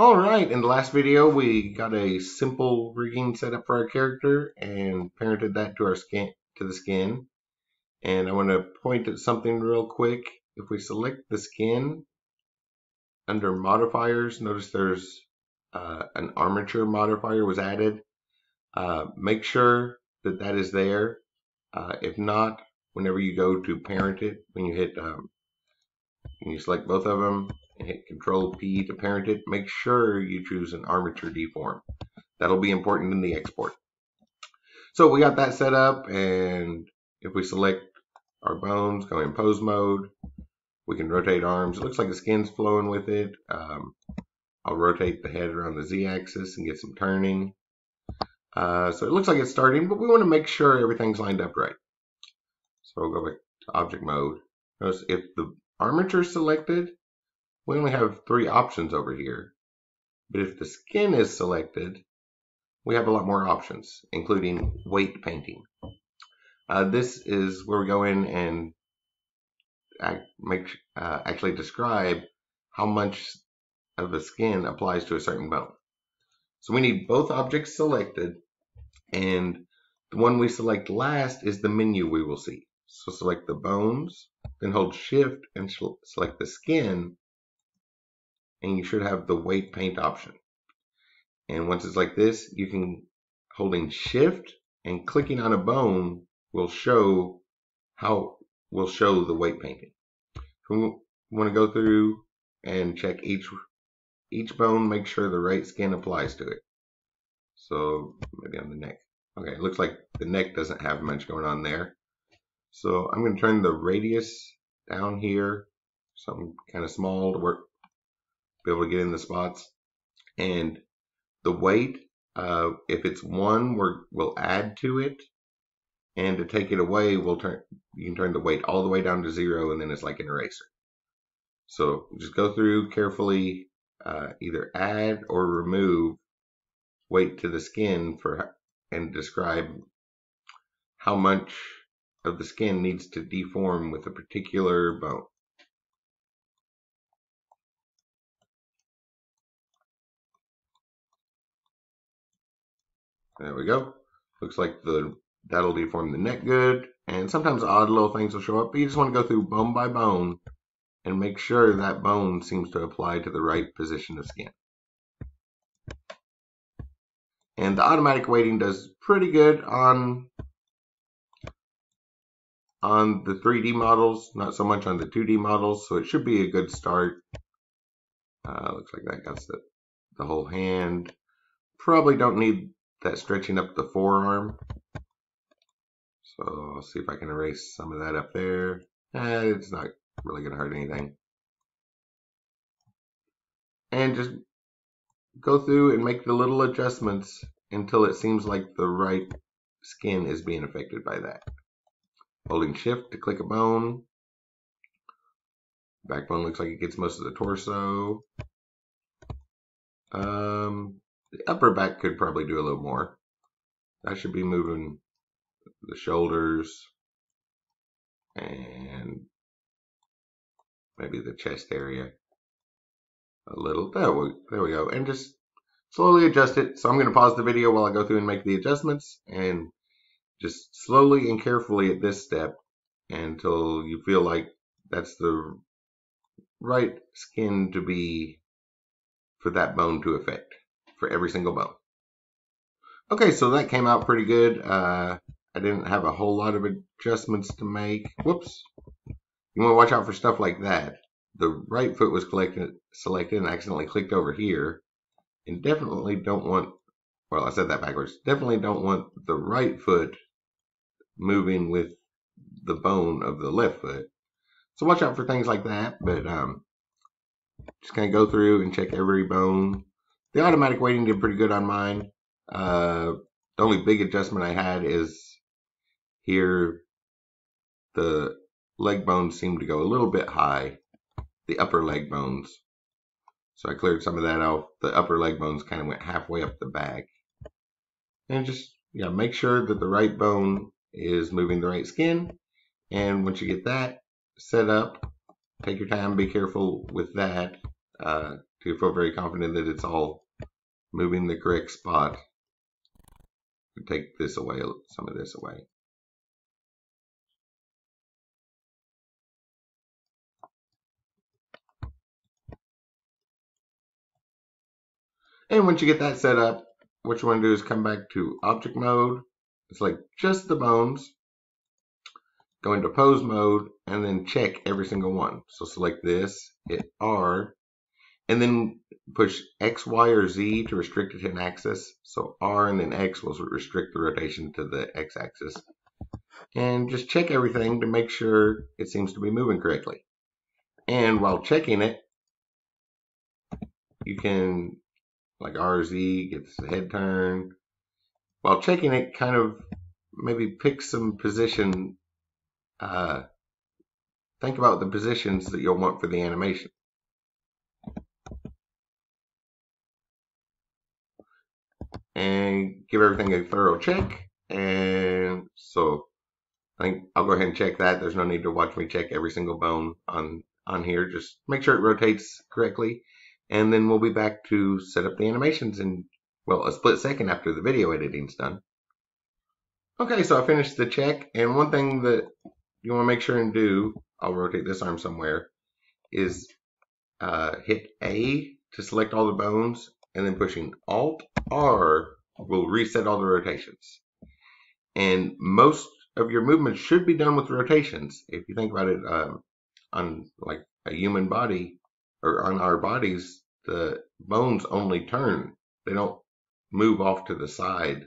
All right, in the last video, we got a simple rigging set up for our character and parented that to our skin to the skin. And I want to point at something real quick. If we select the skin under modifiers, notice there's uh, an armature modifier was added. Uh, make sure that that is there. Uh, if not, whenever you go to parent it, when you hit, um, when you select both of them, hit Control P to parent it, make sure you choose an armature deform. That'll be important in the export. So we got that set up and if we select our bones, go in pose mode, we can rotate arms. It looks like the skin's flowing with it. Um, I'll rotate the head around the Z-axis and get some turning. Uh, so it looks like it's starting, but we want to make sure everything's lined up right. So we'll go back to object mode. Notice if the armature is selected, we only have three options over here. But if the skin is selected, we have a lot more options, including weight painting. Uh, this is where we go in and act, make uh, actually describe how much of the skin applies to a certain bone. So we need both objects selected, and the one we select last is the menu we will see. So select the bones, then hold shift and select the skin, and you should have the weight paint option. And once it's like this, you can holding shift and clicking on a bone will show how will show the weight painting. So we want to go through and check each each bone, make sure the right skin applies to it. So maybe on the neck. Okay, it looks like the neck doesn't have much going on there. So I'm going to turn the radius down here, something kind of small to work be able to get in the spots. And the weight, uh, if it's one, we're, we'll add to it. And to take it away, we'll turn, you can turn the weight all the way down to zero and then it's like an eraser. So just go through carefully, uh, either add or remove weight to the skin for and describe how much of the skin needs to deform with a particular bone. There we go. Looks like the that'll deform the neck good. And sometimes odd little things will show up, but you just want to go through bone by bone and make sure that bone seems to apply to the right position of skin. And the automatic weighting does pretty good on on the 3D models, not so much on the 2D models, so it should be a good start. Uh, looks like that got the, the whole hand. Probably don't need that stretching up the forearm. So I'll see if I can erase some of that up there. Eh, it's not really going to hurt anything. And just go through and make the little adjustments until it seems like the right skin is being affected by that. Holding shift to click a bone. Backbone looks like it gets most of the torso. Um, the upper back could probably do a little more. I should be moving the shoulders and maybe the chest area a little. There we, there we go. And just slowly adjust it. So I'm going to pause the video while I go through and make the adjustments and just slowly and carefully at this step until you feel like that's the right skin to be for that bone to affect for every single bone. Okay, so that came out pretty good. Uh, I didn't have a whole lot of adjustments to make. Whoops. You want to watch out for stuff like that. The right foot was collected, selected and accidentally clicked over here. And definitely don't want, well, I said that backwards. Definitely don't want the right foot moving with the bone of the left foot. So watch out for things like that. But um, just kind of go through and check every bone the automatic weighting did pretty good on mine. Uh, the only big adjustment I had is here the leg bones seem to go a little bit high, the upper leg bones. So I cleared some of that out. The upper leg bones kind of went halfway up the back. And just, yeah, make sure that the right bone is moving the right skin. And once you get that set up, take your time, be careful with that. Uh, to feel very confident that it's all moving the correct spot. Take this away, some of this away. And once you get that set up, what you want to do is come back to object mode. It's like just the bones. Go into pose mode and then check every single one. So select this, hit R, and then push X, Y, or Z to restrict it to an axis. So R and then X will restrict the rotation to the X axis. And just check everything to make sure it seems to be moving correctly. And while checking it, you can like RZ, gets the head turn. While checking it, kind of maybe pick some position, uh, think about the positions that you'll want for the animation. And give everything a thorough check. And so I think I'll go ahead and check that. There's no need to watch me check every single bone on, on here. Just make sure it rotates correctly and then we'll be back to set up the animations in, well, a split second after the video editing's done. Okay, so I finished the check, and one thing that you want to make sure and do, I'll rotate this arm somewhere, is uh, hit A to select all the bones, and then pushing Alt R will reset all the rotations. And most of your movements should be done with rotations. If you think about it um, on like a human body, or on our bodies, the bones only turn. They don't move off to the side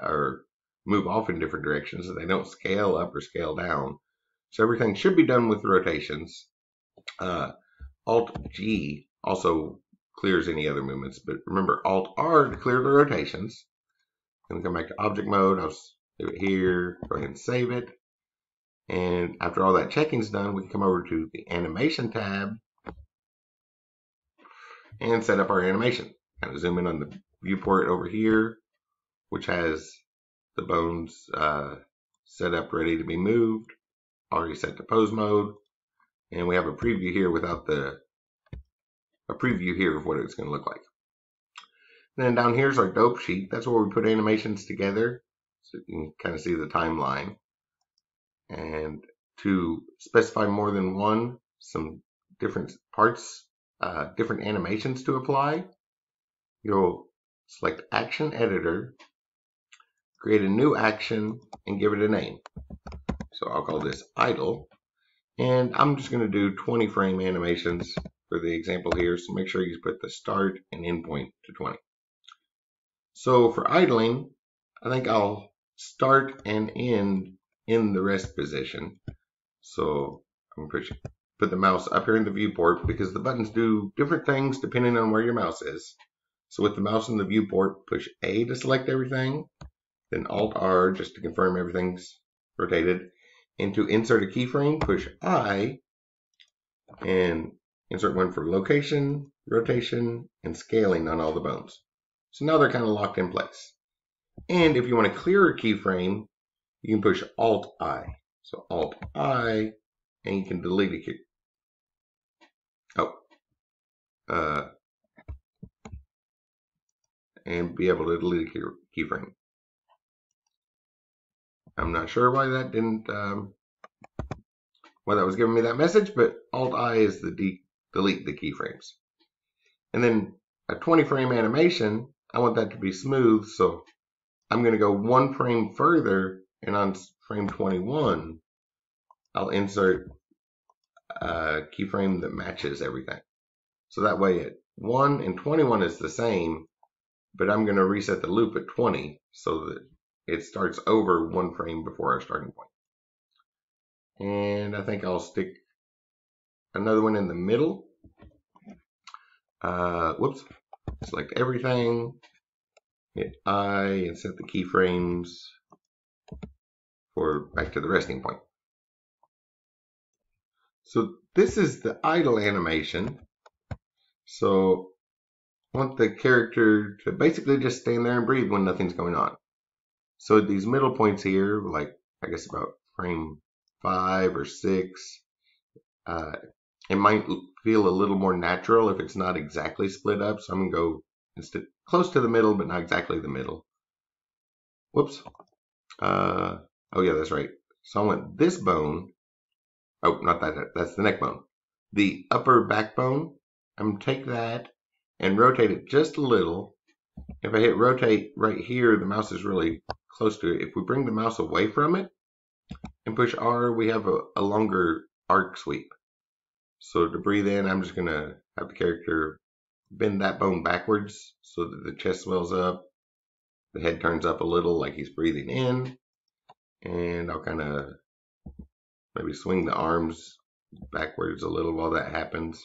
or move off in different directions. And they don't scale up or scale down. So everything should be done with rotations. Uh, Alt G also clears any other movements, but remember Alt R to clear the rotations. And come back to object mode. I'll do it here. Go ahead and save it. And after all that checking is done, we can come over to the animation tab and set up our animation. Kind of zoom in on the viewport over here, which has the bones uh, set up ready to be moved, already set to pose mode, and we have a preview here without the a preview here of what it's going to look like. And then down here is our dope sheet. That's where we put animations together, so you can kind of see the timeline. And to specify more than one, some different parts uh, different animations to apply, you'll select Action Editor, create a new action, and give it a name. So I'll call this idle. And I'm just going to do 20 frame animations for the example here. So make sure you put the start and end point to 20. So for idling, I think I'll start and end in the rest position. So I'm going to put the mouse up here in the viewport because the buttons do different things depending on where your mouse is. So with the mouse in the viewport, push A to select everything, then Alt R just to confirm everything's rotated. And to insert a keyframe, push I and insert one for location, rotation, and scaling on all the bones. So now they're kind of locked in place. And if you want to clear a keyframe, you can push Alt I. So Alt I, and you can delete a key. Oh. Uh, and be able to delete a keyframe. I'm not sure why that didn't, um, why that was giving me that message, but Alt I is the de delete the keyframes. And then a 20 frame animation, I want that to be smooth, so I'm going to go one frame further, and on frame 21, I'll insert a keyframe that matches everything. So that way at 1 and 21 is the same, but I'm going to reset the loop at 20 so that it starts over one frame before our starting point. And I think I'll stick another one in the middle. Uh, whoops, select everything, hit I and set the keyframes for back to the resting point. So this is the idle animation. So I want the character to basically just stand there and breathe when nothing's going on. So these middle points here, like I guess about frame five or six, uh, it might feel a little more natural if it's not exactly split up. So I'm going to go instead close to the middle, but not exactly the middle. Whoops. Uh, oh yeah, that's right. So I want this bone. Oh, not that. That's the neck bone. The upper backbone. I'm going to take that and rotate it just a little. If I hit rotate right here, the mouse is really close to it. If we bring the mouse away from it and push R, we have a, a longer arc sweep. So to breathe in, I'm just going to have the character bend that bone backwards so that the chest swells up. The head turns up a little like he's breathing in. And I'll kind of maybe swing the arms backwards a little while that happens.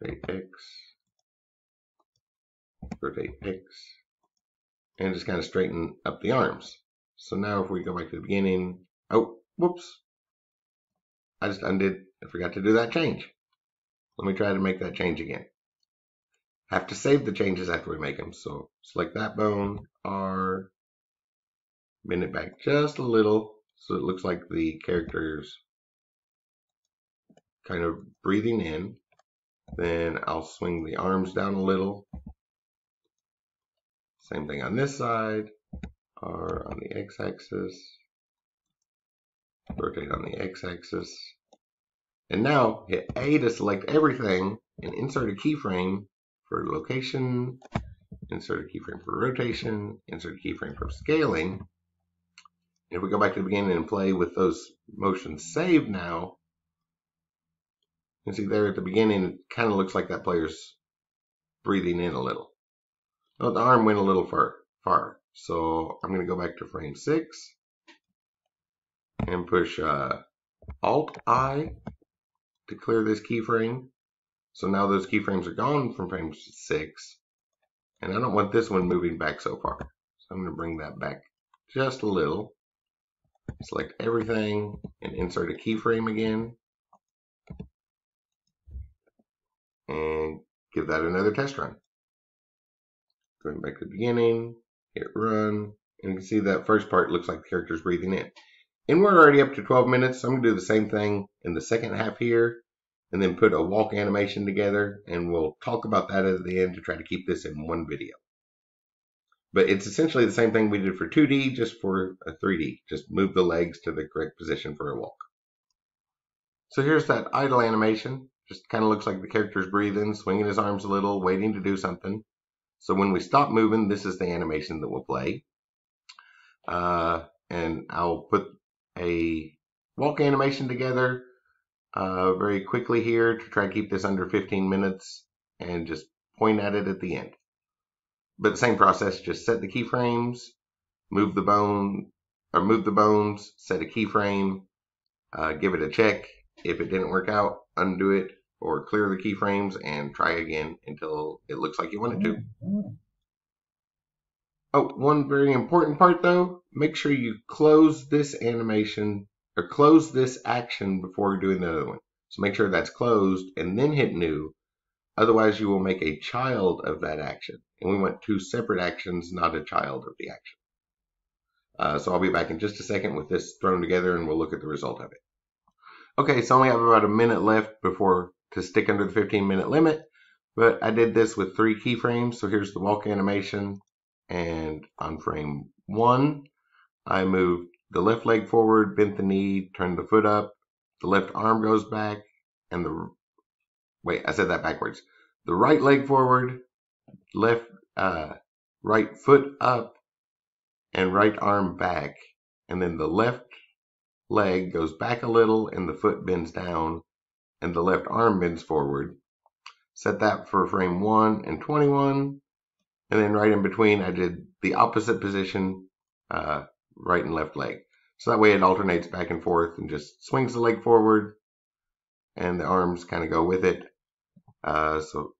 Rotate X. Rotate X. And just kind of straighten up the arms. So now if we go back to the beginning, oh, whoops. I just undid, I forgot to do that change. Let me try to make that change again. Have to save the changes after we make them. So select that bone, R, bend it back just a little so it looks like the character's kind of breathing in. Then I'll swing the arms down a little. Same thing on this side, R on the x-axis rotate on the x-axis. And now hit A to select everything and insert a keyframe for location, insert a keyframe for rotation, insert a keyframe for scaling. If we go back to the beginning and play with those motions saved now, you can see there at the beginning, it kind of looks like that player's breathing in a little. Oh, the arm went a little far, far. So I'm going to go back to frame six and push uh, Alt I to clear this keyframe. So now those keyframes are gone from frame 6. And I don't want this one moving back so far. So I'm going to bring that back just a little. Select everything and insert a keyframe again. And give that another test run. Going back to the beginning, hit run, and you can see that first part looks like the character's breathing in. And we're already up to 12 minutes. So I'm going to do the same thing in the second half here and then put a walk animation together. And we'll talk about that at the end to try to keep this in one video. But it's essentially the same thing we did for 2D, just for a 3D. Just move the legs to the correct position for a walk. So here's that idle animation. Just kind of looks like the character's breathing, swinging his arms a little, waiting to do something. So when we stop moving, this is the animation that will play. Uh, and I'll put a walk animation together uh, very quickly here to try to keep this under 15 minutes and just point at it at the end. But the same process, just set the keyframes, move the bone, or move the bones, set a keyframe, uh, give it a check. If it didn't work out, undo it or clear the keyframes and try again until it looks like you want it to. Oh, one very important part though, make sure you close this animation or close this action before doing the other one. So make sure that's closed and then hit new. Otherwise you will make a child of that action. And we want two separate actions, not a child of the action. Uh, so I'll be back in just a second with this thrown together and we'll look at the result of it. Okay, so I only have about a minute left before to stick under the 15 minute limit, but I did this with three keyframes. So here's the walk animation, and on frame one, I move the left leg forward, bent the knee, turn the foot up, the left arm goes back, and the wait, I said that backwards. The right leg forward, left uh, right foot up, and right arm back, and then the left leg goes back a little, and the foot bends down, and the left arm bends forward. Set that for frame 1 and 21, and then right in between, I did the opposite position, uh, right and left leg. So that way it alternates back and forth and just swings the leg forward and the arms kind of go with it. Uh, so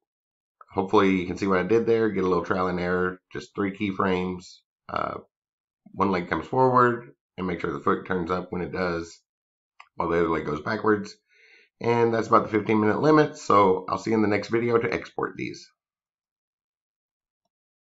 hopefully you can see what I did there, get a little trial and error, just three keyframes. Uh, one leg comes forward and make sure the foot turns up when it does while the other leg goes backwards. And that's about the 15 minute limit. So I'll see you in the next video to export these.